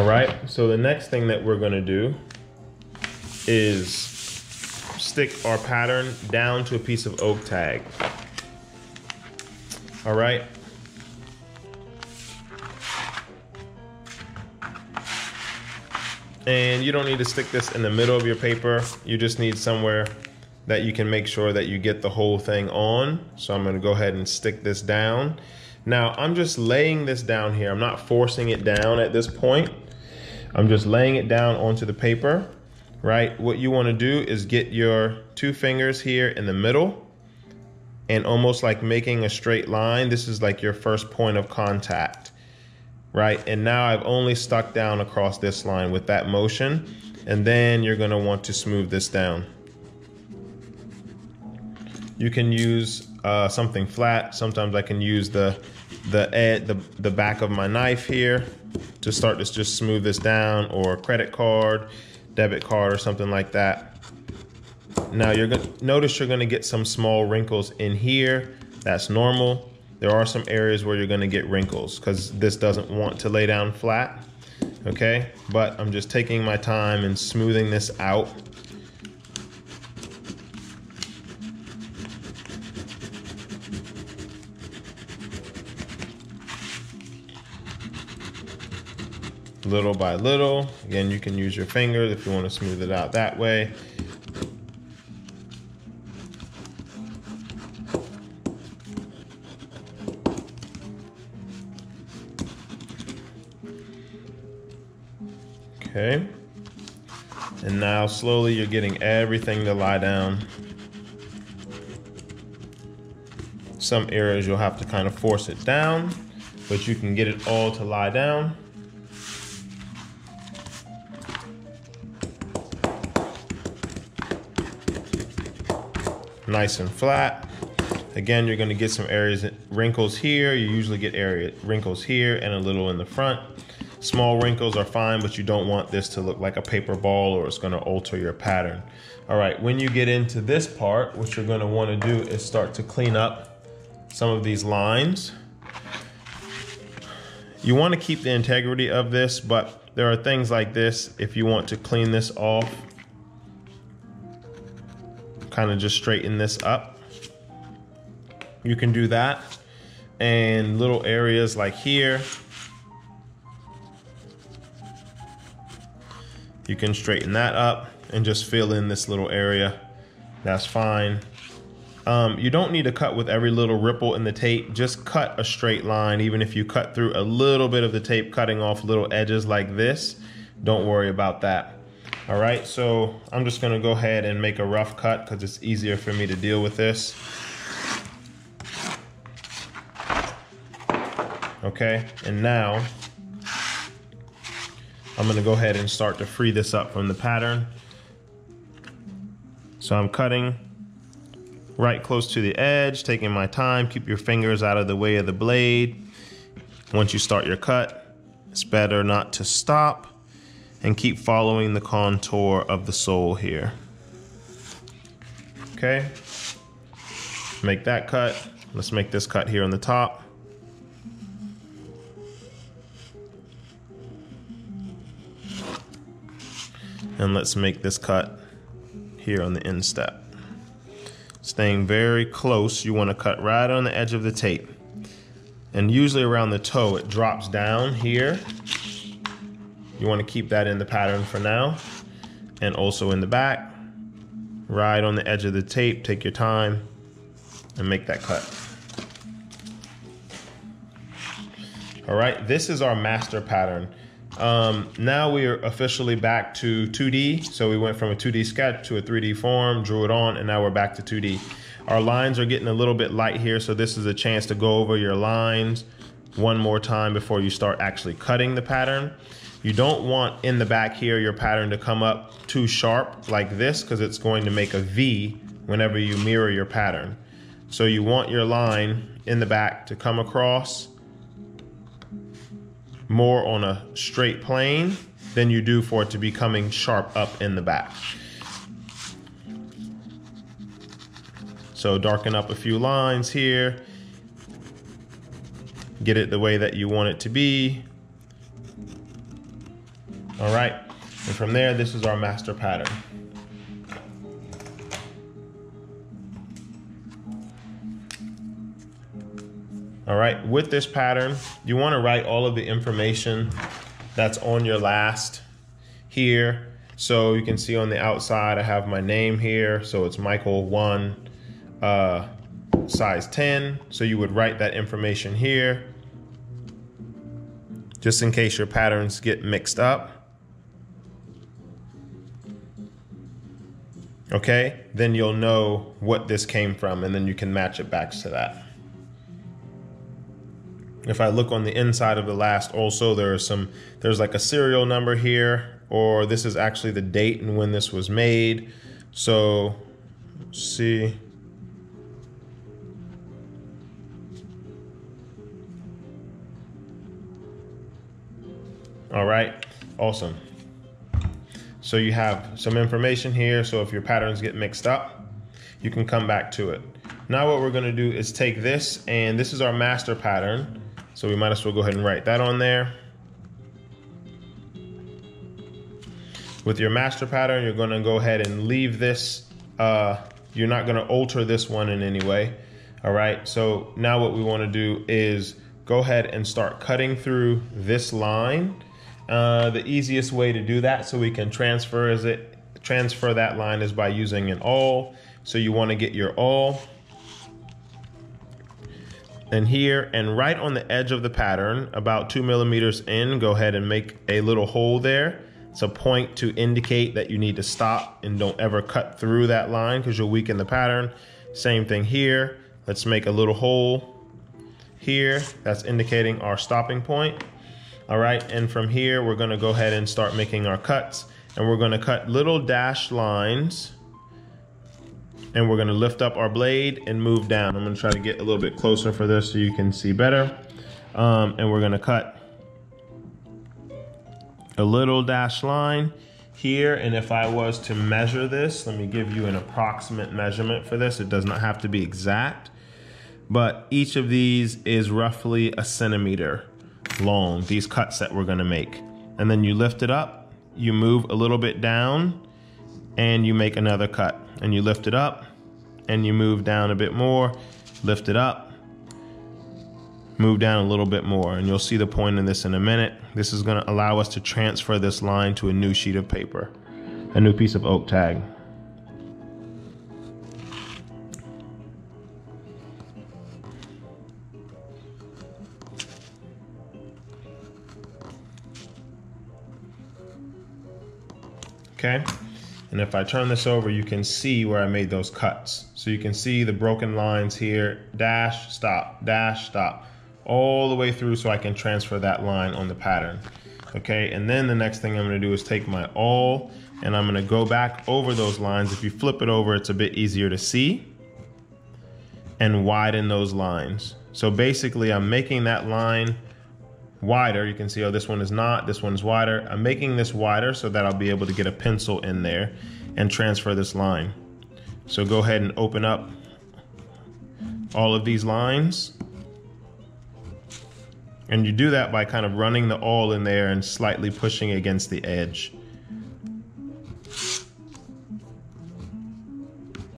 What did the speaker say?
All right, so the next thing that we're gonna do is stick our pattern down to a piece of oak tag. All right. And you don't need to stick this in the middle of your paper. You just need somewhere that you can make sure that you get the whole thing on. So I'm gonna go ahead and stick this down. Now I'm just laying this down here. I'm not forcing it down at this point. I'm just laying it down onto the paper, right? What you wanna do is get your two fingers here in the middle and almost like making a straight line. This is like your first point of contact, right? And now I've only stuck down across this line with that motion. And then you're gonna want to smooth this down. You can use uh, something flat. Sometimes I can use the the, ed, the the back of my knife here to start to just smooth this down or credit card, debit card or something like that. Now you're gonna notice you're gonna get some small wrinkles in here. That's normal. There are some areas where you're gonna get wrinkles because this doesn't want to lay down flat, okay? But I'm just taking my time and smoothing this out. Little by little. Again, you can use your fingers if you wanna smooth it out that way. Okay. And now slowly you're getting everything to lie down. Some areas you'll have to kind of force it down, but you can get it all to lie down. Nice and flat. Again, you're gonna get some areas, wrinkles here. You usually get area wrinkles here and a little in the front. Small wrinkles are fine, but you don't want this to look like a paper ball or it's gonna alter your pattern. All right, when you get into this part, what you're gonna wanna do is start to clean up some of these lines. You wanna keep the integrity of this, but there are things like this, if you want to clean this off, kind of just straighten this up. You can do that. And little areas like here, You can straighten that up and just fill in this little area. That's fine. Um, you don't need to cut with every little ripple in the tape. Just cut a straight line. Even if you cut through a little bit of the tape, cutting off little edges like this, don't worry about that. All right, so I'm just gonna go ahead and make a rough cut because it's easier for me to deal with this. Okay, and now I'm gonna go ahead and start to free this up from the pattern. So I'm cutting right close to the edge, taking my time, keep your fingers out of the way of the blade. Once you start your cut, it's better not to stop and keep following the contour of the sole here. Okay, make that cut. Let's make this cut here on the top. And let's make this cut here on the instep. Staying very close, you wanna cut right on the edge of the tape. And usually around the toe, it drops down here. You wanna keep that in the pattern for now. And also in the back, right on the edge of the tape, take your time and make that cut. All right, this is our master pattern. Um, now we are officially back to 2D. So we went from a 2D sketch to a 3D form, drew it on, and now we're back to 2D. Our lines are getting a little bit light here, so this is a chance to go over your lines one more time before you start actually cutting the pattern. You don't want in the back here your pattern to come up too sharp like this because it's going to make a V whenever you mirror your pattern. So you want your line in the back to come across more on a straight plane than you do for it to be coming sharp up in the back. So darken up a few lines here. Get it the way that you want it to be. All right, and from there, this is our master pattern. All right, with this pattern, you wanna write all of the information that's on your last here. So you can see on the outside, I have my name here. So it's Michael one, uh, size 10. So you would write that information here just in case your patterns get mixed up. Okay, then you'll know what this came from and then you can match it back to that. If I look on the inside of the last also, there are some, there's like a serial number here, or this is actually the date and when this was made. So, see. All right, awesome. So you have some information here. So if your patterns get mixed up, you can come back to it. Now what we're gonna do is take this and this is our master pattern. So we might as well go ahead and write that on there. With your master pattern, you're gonna go ahead and leave this, uh, you're not gonna alter this one in any way. All right, so now what we wanna do is go ahead and start cutting through this line uh, the easiest way to do that so we can transfer is it transfer that line is by using an awl. So you want to get your awl and here and right on the edge of the pattern about two millimeters in go ahead and make a little hole there. It's a point to indicate that you need to stop and don't ever cut through that line because you'll weaken the pattern. Same thing here. Let's make a little hole here that's indicating our stopping point all right, and from here, we're gonna go ahead and start making our cuts. And we're gonna cut little dash lines and we're gonna lift up our blade and move down. I'm gonna try to get a little bit closer for this so you can see better. Um, and we're gonna cut a little dash line here. And if I was to measure this, let me give you an approximate measurement for this. It does not have to be exact, but each of these is roughly a centimeter long, these cuts that we're gonna make. And then you lift it up, you move a little bit down, and you make another cut. And you lift it up, and you move down a bit more, lift it up, move down a little bit more. And you'll see the point in this in a minute. This is gonna allow us to transfer this line to a new sheet of paper, a new piece of oak tag. Okay? And if I turn this over, you can see where I made those cuts. So you can see the broken lines here, dash, stop, dash, stop, all the way through so I can transfer that line on the pattern. Okay, and then the next thing I'm gonna do is take my awl and I'm gonna go back over those lines. If you flip it over, it's a bit easier to see and widen those lines. So basically I'm making that line wider. You can see, oh, this one is not, this one's wider. I'm making this wider so that I'll be able to get a pencil in there and transfer this line. So go ahead and open up all of these lines. And you do that by kind of running the awl in there and slightly pushing against the edge.